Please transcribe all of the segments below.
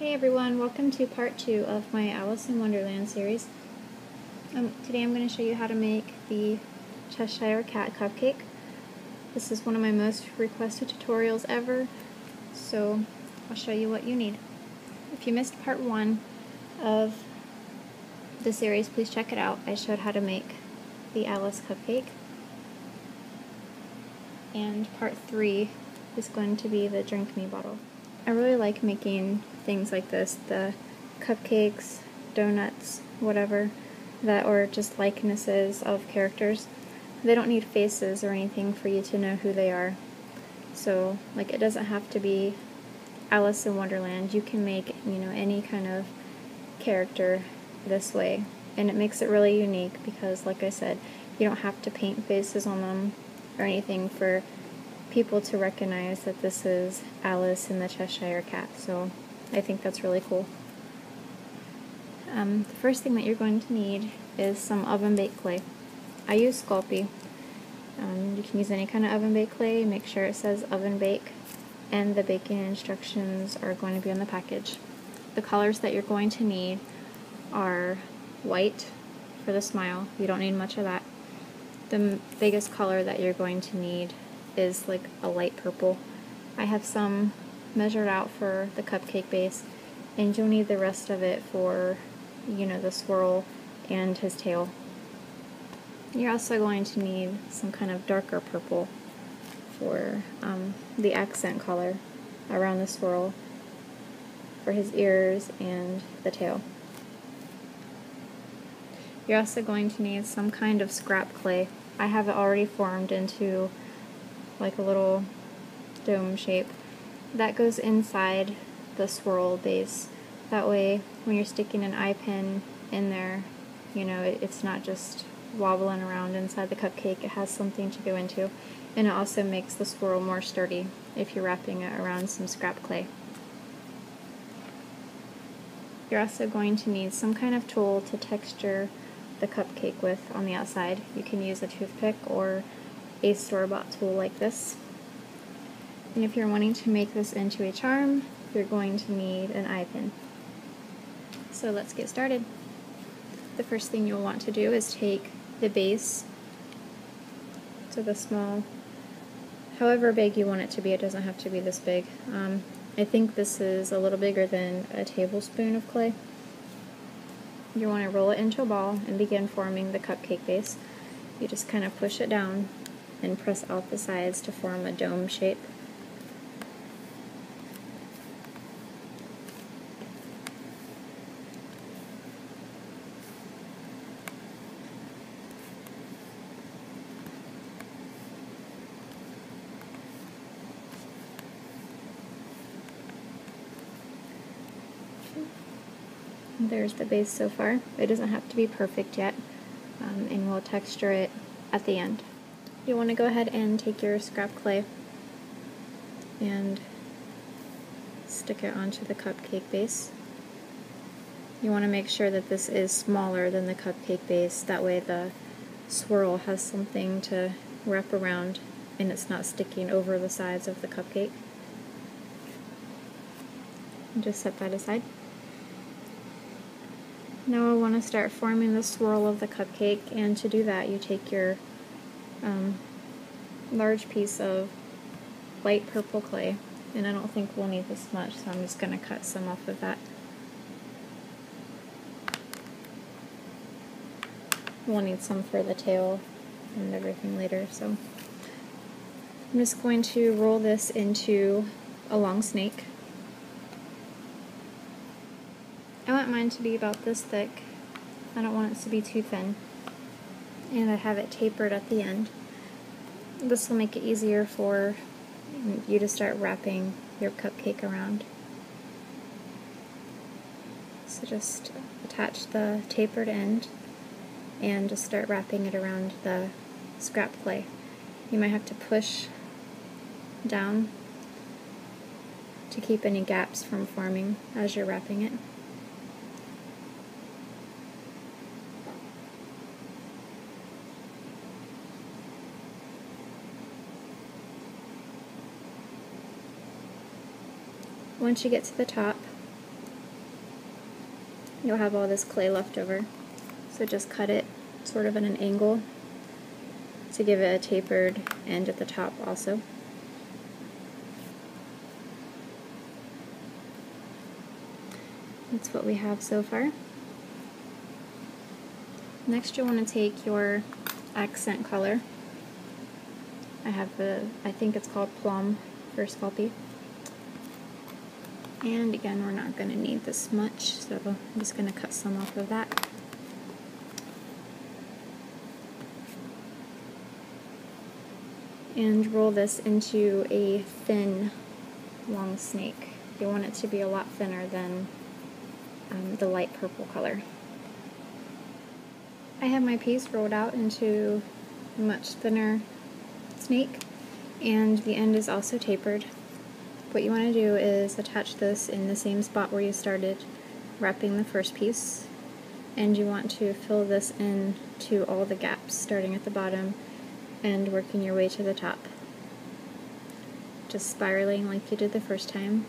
Hey everyone, welcome to part two of my Alice in Wonderland series. Um, today I'm going to show you how to make the Cheshire Cat Cupcake. This is one of my most requested tutorials ever, so I'll show you what you need. If you missed part one of the series, please check it out. I showed how to make the Alice Cupcake. And part three is going to be the Drink Me bottle. I really like making things like this, the cupcakes, donuts, whatever, that or just likenesses of characters. They don't need faces or anything for you to know who they are. So, like, it doesn't have to be Alice in Wonderland. You can make, you know, any kind of character this way. And it makes it really unique because, like I said, you don't have to paint faces on them or anything for people to recognize that this is Alice in the Cheshire Cat. So I think that's really cool. Um, the first thing that you're going to need is some oven baked clay. I use Sculpey. Um, you can use any kind of oven baked clay. Make sure it says oven bake and the baking instructions are going to be on the package. The colors that you're going to need are white for the smile. You don't need much of that. The biggest color that you're going to need is like a light purple. I have some measured out for the cupcake base and you'll need the rest of it for you know the swirl and his tail. You're also going to need some kind of darker purple for um, the accent color around the swirl for his ears and the tail. You're also going to need some kind of scrap clay. I have it already formed into like a little dome shape. That goes inside the swirl base. That way, when you're sticking an eye pin in there, you know, it, it's not just wobbling around inside the cupcake. It has something to go into. And it also makes the swirl more sturdy if you're wrapping it around some scrap clay. You're also going to need some kind of tool to texture the cupcake with on the outside. You can use a toothpick or a store-bought tool like this. And if you're wanting to make this into a charm, you're going to need an eye pin. So let's get started. The first thing you'll want to do is take the base to the small, however big you want it to be, it doesn't have to be this big. Um, I think this is a little bigger than a tablespoon of clay. You want to roll it into a ball and begin forming the cupcake base. You just kind of push it down and press out the sides to form a dome shape. There's the base so far. It doesn't have to be perfect yet, um, and we'll texture it at the end you want to go ahead and take your scrap clay and stick it onto the cupcake base. You want to make sure that this is smaller than the cupcake base, that way the swirl has something to wrap around and it's not sticking over the sides of the cupcake. And just set that aside. Now I want to start forming the swirl of the cupcake and to do that you take your um, large piece of light purple clay and I don't think we'll need this much so I'm just going to cut some off of that. We'll need some for the tail and everything later so I'm just going to roll this into a long snake. I want mine to be about this thick. I don't want it to be too thin and I have it tapered at the end. This will make it easier for you to start wrapping your cupcake around. So just attach the tapered end and just start wrapping it around the scrap clay. You might have to push down to keep any gaps from forming as you're wrapping it. Once you get to the top, you'll have all this clay left over. So just cut it sort of at an angle to give it a tapered end at the top also. That's what we have so far. Next you'll want to take your accent color. I have the, I think it's called Plum for Sculpey. And again, we're not going to need this much, so I'm just going to cut some off of that. And roll this into a thin, long snake. You want it to be a lot thinner than um, the light purple color. I have my piece rolled out into a much thinner snake and the end is also tapered. What you want to do is attach this in the same spot where you started wrapping the first piece and you want to fill this in to all the gaps starting at the bottom and working your way to the top. Just spiraling like you did the first time.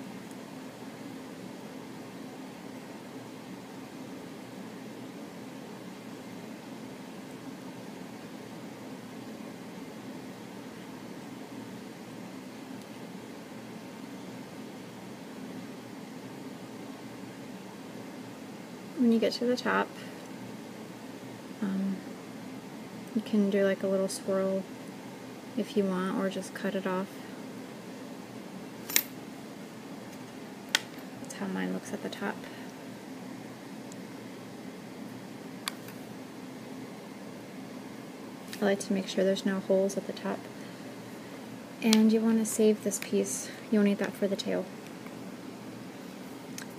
When you get to the top, um, you can do like a little swirl if you want, or just cut it off. That's how mine looks at the top. I like to make sure there's no holes at the top. And you want to save this piece. You'll need that for the tail.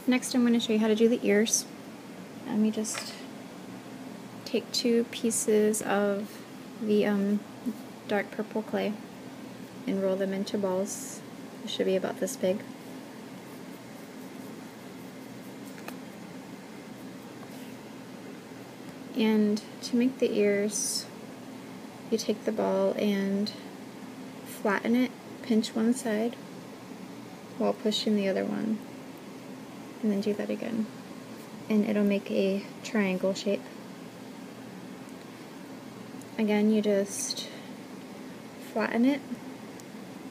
Next I'm going to show you how to do the ears. Let me just take two pieces of the um, dark purple clay and roll them into balls. It should be about this big. And to make the ears, you take the ball and flatten it, pinch one side while pushing the other one, and then do that again and it'll make a triangle shape. Again, you just flatten it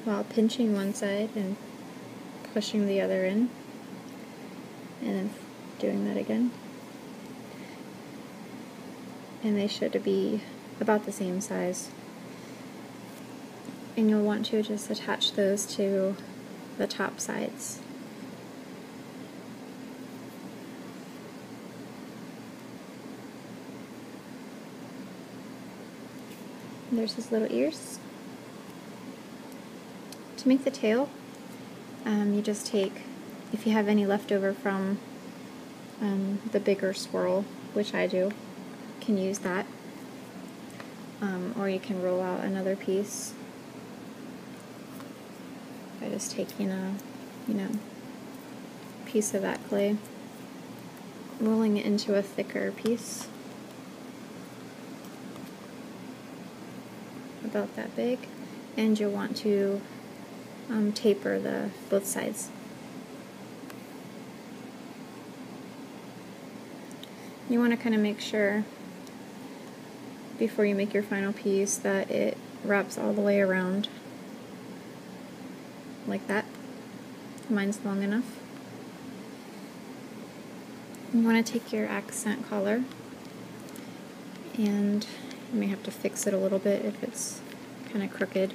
while pinching one side and pushing the other in, and then doing that again. And they should be about the same size. And you'll want to just attach those to the top sides. There's his little ears. To make the tail, um, you just take, if you have any leftover from um, the bigger swirl, which I do, can use that. Um, or you can roll out another piece by just taking a, you know, piece of that clay, rolling it into a thicker piece. About that big and you'll want to um, taper the both sides. You want to kind of make sure before you make your final piece that it wraps all the way around like that. Mine's long enough. You want to take your accent color and you may have to fix it a little bit if it's kind of crooked.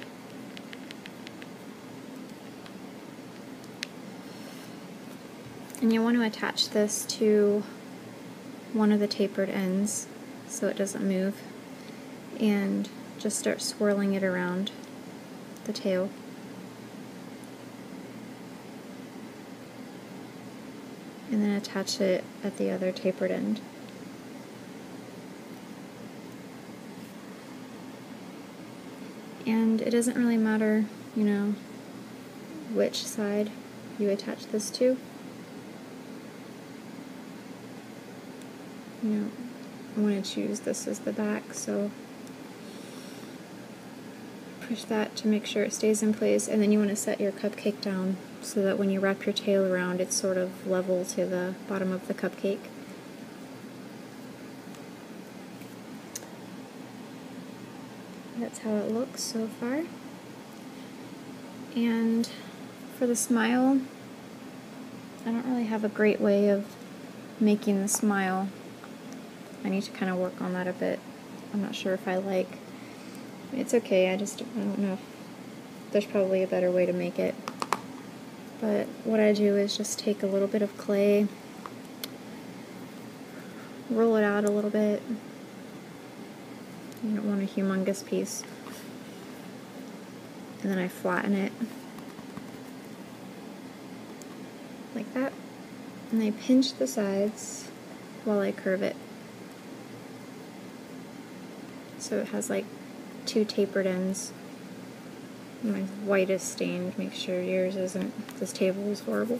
And you want to attach this to one of the tapered ends so it doesn't move and just start swirling it around the tail. And then attach it at the other tapered end. And it doesn't really matter, you know, which side you attach this to. You know, I want to choose this as the back, so push that to make sure it stays in place, and then you want to set your cupcake down so that when you wrap your tail around, it's sort of level to the bottom of the cupcake. That's how it looks so far. And for the smile, I don't really have a great way of making the smile. I need to kind of work on that a bit. I'm not sure if I like. It's okay, I just I don't know there's probably a better way to make it. But what I do is just take a little bit of clay, roll it out a little bit. You don't want a humongous piece. And then I flatten it like that. And I pinch the sides while I curve it. So it has like two tapered ends. My white is stained. Make sure yours isn't. This table is horrible.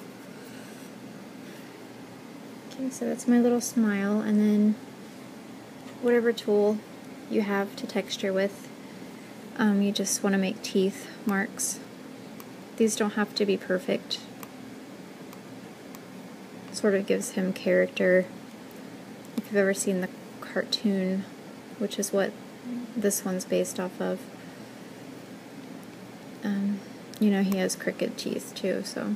Okay, so that's my little smile. And then whatever tool you have to texture with, um, you just want to make teeth marks. These don't have to be perfect. Sort of gives him character. If you've ever seen the cartoon, which is what this one's based off of, um, you know, he has crooked teeth too, so.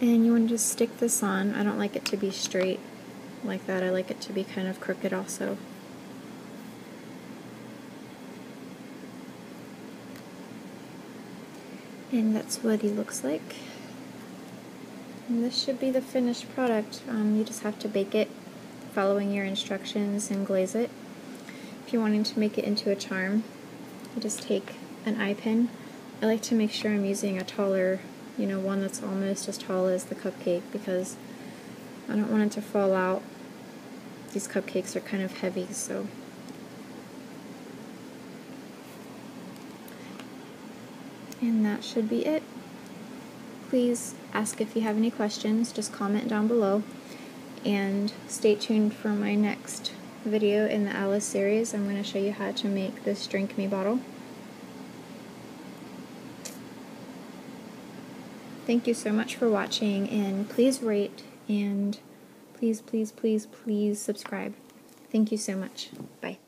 And you want to just stick this on. I don't like it to be straight like that. I like it to be kind of crooked also. And that's what he looks like. And this should be the finished product. Um, you just have to bake it following your instructions and glaze it. If you're wanting to make it into a charm, you just take an eye pin. I like to make sure I'm using a taller, you know, one that's almost as tall as the cupcake because I don't want it to fall out. These cupcakes are kind of heavy, so and that should be it. Please ask if you have any questions, just comment down below and stay tuned for my next video in the Alice series. I'm going to show you how to make this drink me bottle. Thank you so much for watching and please rate and please, please, please, please subscribe. Thank you so much. Bye.